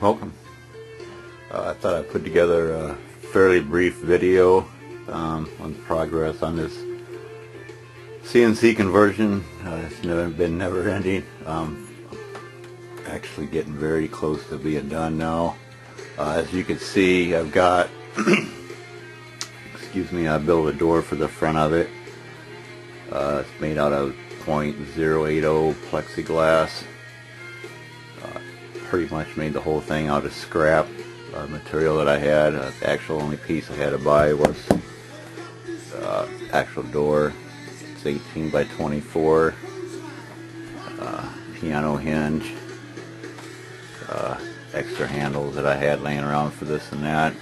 welcome. Uh, I thought I'd put together a fairly brief video um, on the progress on this CNC conversion. Uh, it's never been never ending. Um, actually getting very close to being done now. Uh, as you can see, I've got, excuse me, I built a door for the front of it. Uh, it's made out of .080 plexiglass pretty much made the whole thing out of scrap uh, material that I had. Uh, the actual only piece I had to buy was uh, actual door. It's 18 by 24. Uh, piano hinge. Uh, extra handles that I had laying around for this and that.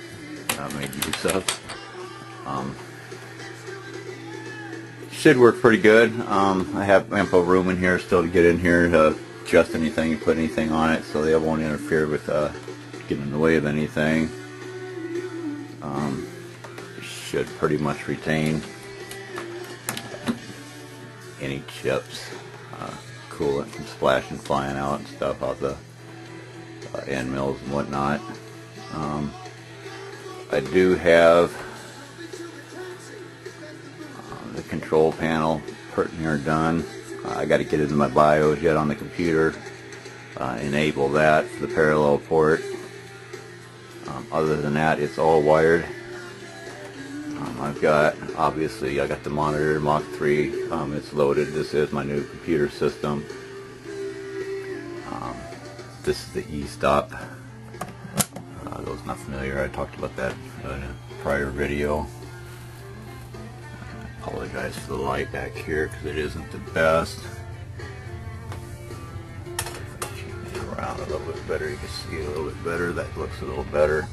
I made use of. Um, should work pretty good. Um, I have ample room in here still to get in here adjust anything, put anything on it so they won't interfere with uh, getting in the way of anything. Um, should pretty much retain any chips, uh, coolant from splashing, flying out and stuff out the uh, end mills and whatnot. Um, I do have uh, the control panel pretty near done. I got to get into my BIOS yet on the computer, uh, enable that for the parallel port. Um, other than that, it's all wired. Um, I've got, obviously, I got the monitor Mach 3. Um, it's loaded. This is my new computer system. Um, this is the e-stop. Uh, those not familiar, I talked about that in a prior video apologize for the light back here because it isn't the best. around a little bit better, you can see a little bit better. That looks a little better.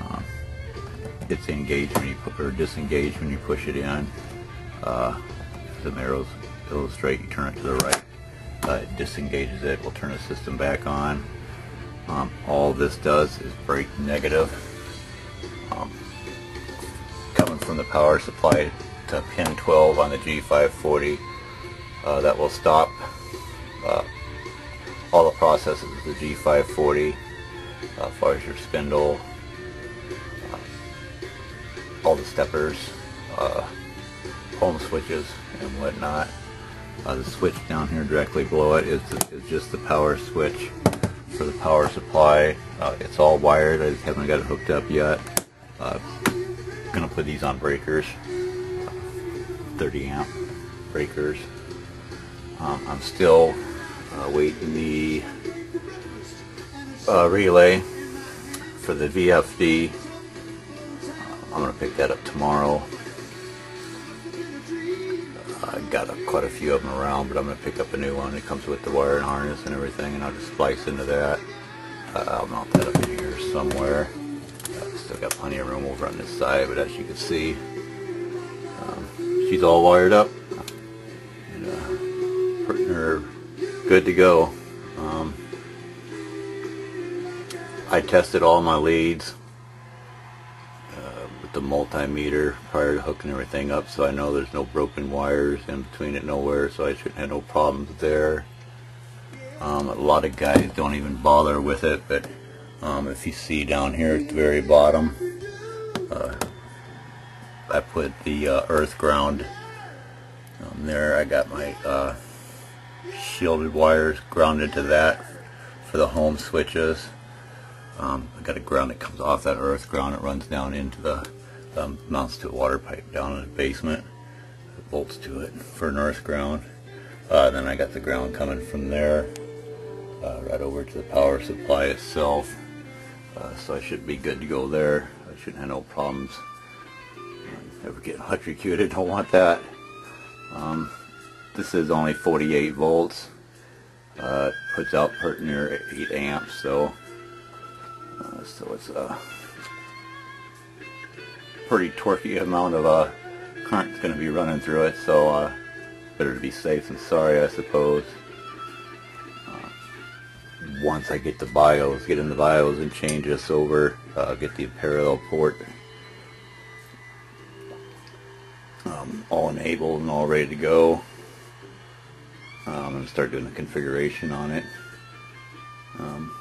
Um, it's engaged when you put or disengaged when you push it in. Uh, the arrows illustrate, you turn it to the right. Uh, it disengages it. We'll turn the system back on. Um, all this does is break negative. Um, coming from the power supply to pin 12 on the G540. Uh, that will stop uh, all the processes of the G540 uh, as far as your spindle, uh, all the steppers, uh, home switches and whatnot. Uh, the switch down here directly below it is, is just the power switch for the power supply. it's all wired. I haven't got it hooked up yet. Uh, gonna put these on breakers. 30 amp breakers. Um, I'm still uh, waiting the uh, relay for the VFD. Uh, I'm going to pick that up tomorrow. I got a, quite a few of them around, but I'm going to pick up a new one. It comes with the wire and harness and everything, and I'll just splice into that. Uh, I'll mount that up in here somewhere. Uh, still got plenty of room over on this side, but as you can see, she's all wired up and uh, putting her good to go. Um, I tested all my leads uh, with the multimeter prior to hooking everything up so I know there's no broken wires in between it nowhere so I shouldn't have no problems there. Um, a lot of guys don't even bother with it but um, if you see down here at the very bottom put the uh, earth ground um, there. I got my uh, shielded wires grounded to that for the home switches. Um, I got a ground that comes off that earth ground. It runs down into the um, mounts to a water pipe down in the basement. It bolts to it for an earth ground. Uh, then I got the ground coming from there uh, right over to the power supply itself. Uh, so I should be good to go there. I shouldn't have no problems ever get electrocuted. Don't want that. Um, this is only 48 volts. Uh, puts out pretty near 8 amps, so uh, so it's a pretty torquey amount of uh, current going to be running through it. So uh, better to be safe than sorry, I suppose. Uh, once I get the BIOS, get in the BIOS and change this over, uh, get the parallel port um, all enabled and all ready to go. Um, I'm going to start doing the configuration on it. Um,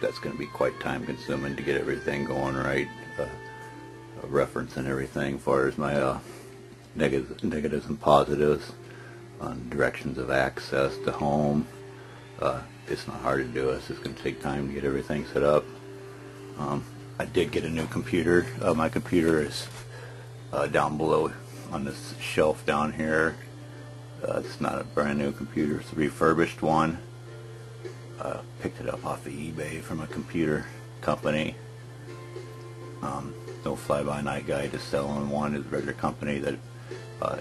that's going to be quite time consuming to get everything going right. Uh, reference and everything as far as my uh, negatives, negatives and positives on directions of access to home. Uh, it's not hard to do. It's just going to take time to get everything set up. Um, I did get a new computer. Uh, my computer is uh, down below on this shelf down here. Uh, it's not a brand new computer. It's a refurbished one. Uh, picked it up off of eBay from a computer company. Um, no fly-by-night guy to sell selling one. It's a regular company that uh,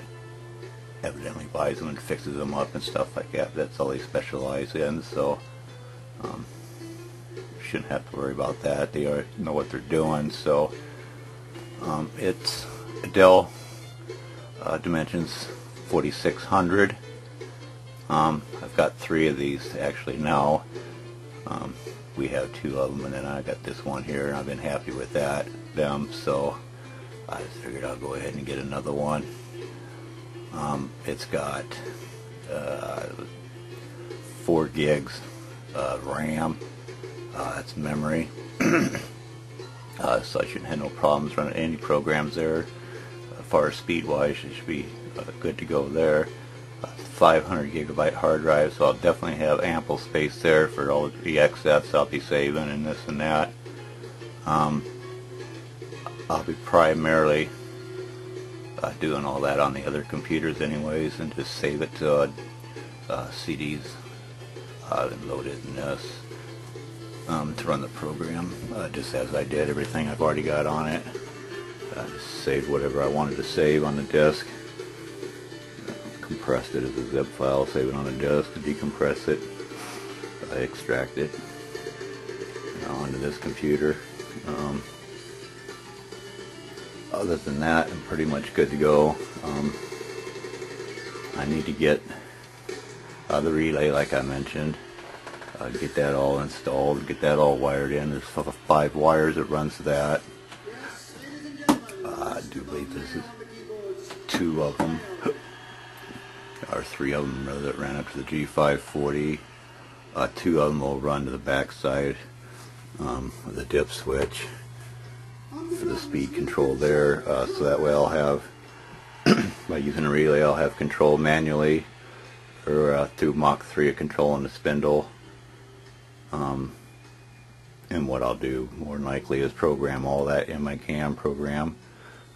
evidently buys them and fixes them up and stuff like that. That's all they specialize in. So um, shouldn't have to worry about that. They are, know what they're doing. So um, it's Dell uh, Dimensions 4600. Um, I've got three of these actually now. Um, we have two of them, and then I got this one here, and I've been happy with that. Them, so I figured I'll go ahead and get another one. Um, it's got uh, four gigs uh, RAM. Uh, that's memory. Uh, so I shouldn't have no problems running any programs there. Far speed-wise, it should be uh, good to go there. 500 gigabyte hard drive, so I'll definitely have ample space there for all the excess I'll be saving and this and that. Um, I'll be primarily uh, doing all that on the other computers anyways and just save it to uh, uh, CDs uh, and load it in this um, to run the program uh, just as I did everything I've already got on it. Uh, just saved whatever I wanted to save on the disk. compressed it as a zip file, save it on a disk, decompress it, I extract it onto this computer. Um, other than that, I'm pretty much good to go. Um, I need to get uh, the relay, like I mentioned, uh, get that all installed, get that all wired in. There's five wires that runs that. This is two of them, or three of them that ran up to the G540. Uh, two of them will run to the backside um, of the dip switch for the speed control there. Uh, so that way I'll have, by using a relay, I'll have control manually or uh, through Mach 3 of controlling the spindle. Um, and what I'll do more than likely is program all that in my CAM program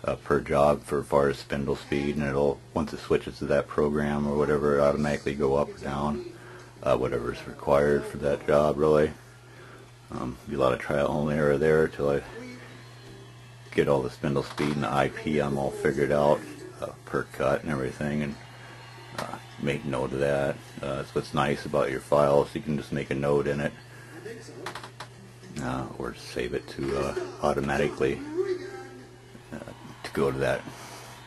uh, per job for as far as spindle speed and it'll once it switches to that program or whatever it automatically go up or down uh, whatever is required for that job really um, be a lot of trial and error there till I get all the spindle speed and the IP I'm all figured out uh, per cut and everything and uh, make note of that. Uh, that's what's nice about your files. You can just make a note in it uh, or save it to uh, automatically to go to that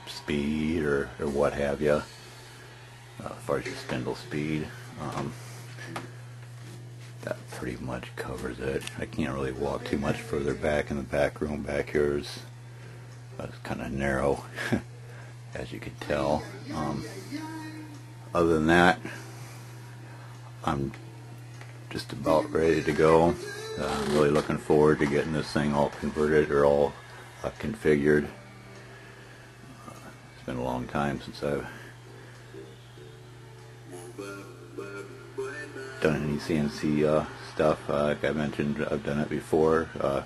speed or, or what have you uh, as far as your spindle speed. Um, that pretty much covers it. I can't really walk too much further back in the back room. Back here is uh, kind of narrow, as you can tell. Um, other than that, I'm just about ready to go. Uh, I'm really looking forward to getting this thing all converted or all uh, configured. It's been a long time since I've done any CNC uh, stuff. Uh, like I mentioned, I've done it before uh,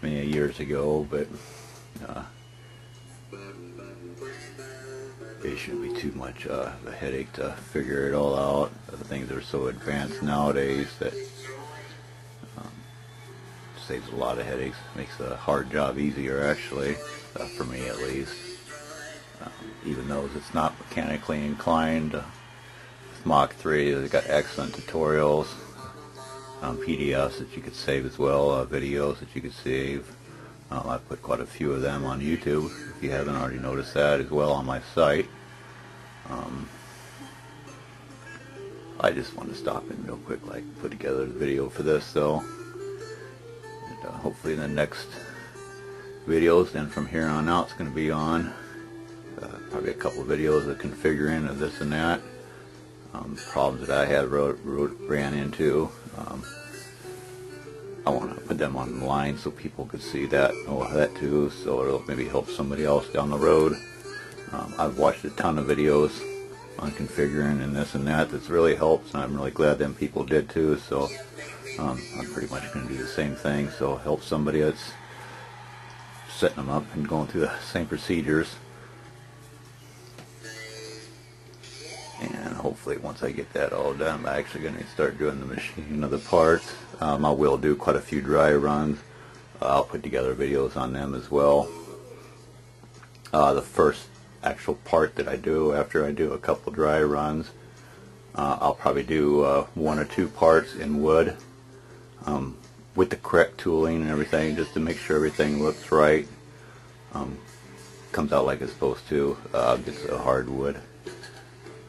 many years ago, but uh, it shouldn't be too much uh, of a headache to figure it all out. The things are so advanced nowadays that um, saves a lot of headaches, makes a hard job easier actually, uh, for me at least. Um, even though it's not mechanically inclined, Mach 3. They've got excellent tutorials, um, PDFs that you could save as well, uh, videos that you could save. Um, I put quite a few of them on YouTube, if you haven't already noticed that, as well on my site. Um, I just want to stop in real quick, like put together the video for this, though. And, uh, hopefully in the next videos, and from here on out, it's going to be on uh, probably a couple of videos of configuring of this and that um, problems that I had wrote, wrote, ran into. Um, I want to put them online so people could see that, know that too, so it'll maybe help somebody else down the road. Um, I've watched a ton of videos on configuring and this and that that's really helps, and I'm really glad them people did too, so um, I'm pretty much going to do the same thing, so help somebody that's setting them up and going through the same procedures. Hopefully once I get that all done, I'm actually going to start doing the machine of the parts. Um, I will do quite a few dry runs. Uh, I'll put together videos on them as well. Uh, the first actual part that I do after I do a couple dry runs, uh, I'll probably do uh, one or two parts in wood um, with the correct tooling and everything just to make sure everything looks right. Um, comes out like it's supposed to. Uh, it's a hardwood.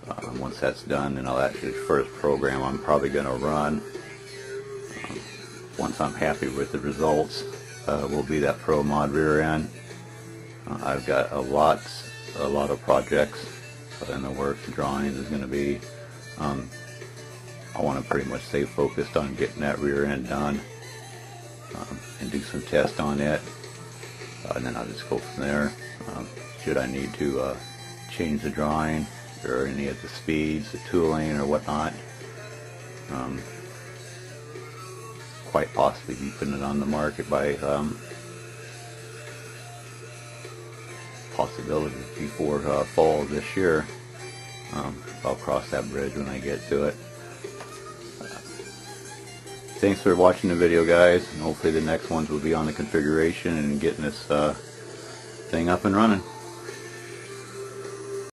Uh, once that's done, then I'll actually first program I'm probably going to run. Um, once I'm happy with the results, uh, will be that Pro Mod rear end. Uh, I've got a lot, a lot of projects in the works. Drawing is going to be. Um, I want to pretty much stay focused on getting that rear end done um, and do some tests on it. Uh, and then I'll just go from there. Um, should I need to uh, change the drawing or any of the speeds, the tooling or whatnot, um, quite possibly be putting it on the market by um, possibility before uh, fall this year. Um, I'll cross that bridge when I get to it. Thanks for watching the video guys and hopefully the next ones will be on the configuration and getting this uh, thing up and running.